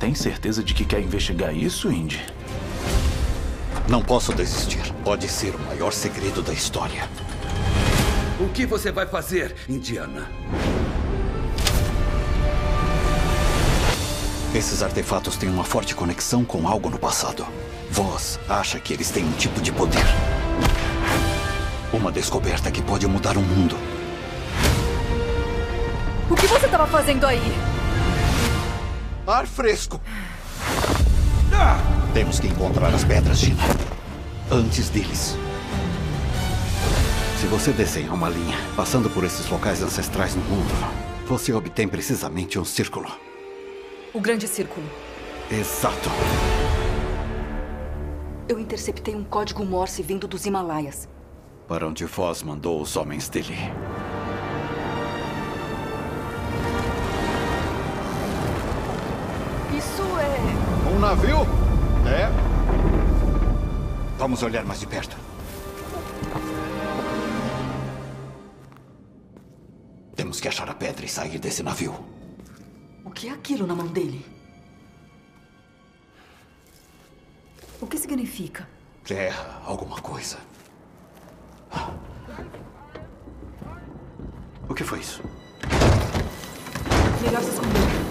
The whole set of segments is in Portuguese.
tem certeza de que quer investigar isso, Indy? Não posso desistir. Pode ser o maior segredo da história. O que você vai fazer, Indiana? Esses artefatos têm uma forte conexão com algo no passado. Voz acha que eles têm um tipo de poder. Uma descoberta que pode mudar o mundo. O que você estava fazendo aí? Ar fresco. Temos que encontrar as pedras, Gina. Antes deles. Se você desenha uma linha passando por esses locais ancestrais no mundo, você obtém precisamente um círculo. O grande círculo. Exato. Eu interceptei um código Morse vindo dos Himalaias. Para onde Foz mandou os homens dele. Navio? É. Vamos olhar mais de perto. Temos que achar a pedra e sair desse navio. O que é aquilo na mão dele? O que significa? Terra, alguma coisa. O que foi isso? Melhor se esconder.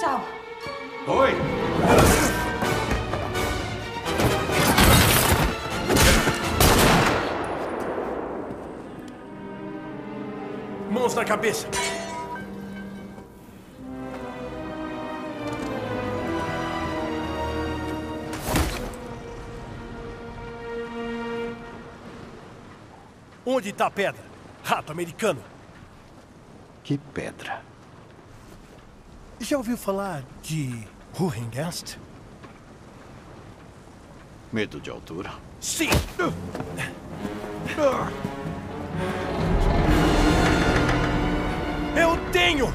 Tchau. Oi! Mãos na cabeça. Onde está a pedra? Rato americano. Que pedra? Já ouviu falar de Ruhengast? Medo de altura? Sim! Eu tenho!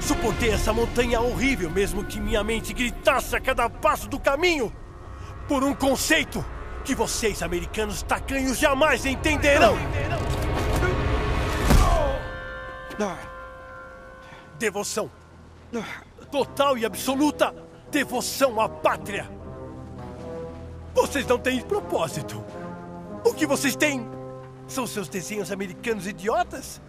Suportei essa montanha horrível, mesmo que minha mente gritasse a cada passo do caminho! Por um conceito que vocês, americanos tacanhos, jamais entenderão! Devoção. Total e absoluta devoção à pátria. Vocês não têm propósito. O que vocês têm são seus desenhos americanos idiotas?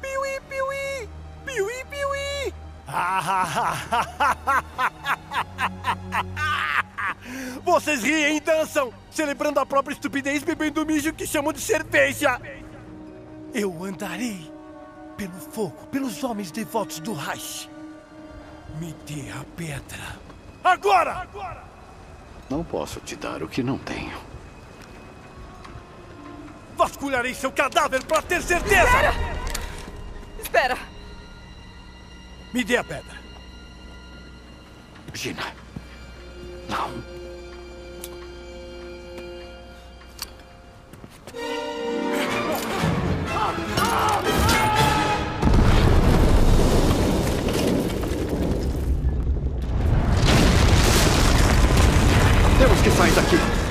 Piuí, piuí! Piuí, piuí! Vocês riem e dançam, celebrando a própria estupidez bebendo mijo que chamam de cerveja. Eu andarei pelo fogo, pelos homens devotos do Reich. Me dê a pedra. Agora! Não posso te dar o que não tenho. Vasculharei seu cadáver para ter certeza! Espera! Espera! Me dê a pedra. Gina. Não. que sai daqui.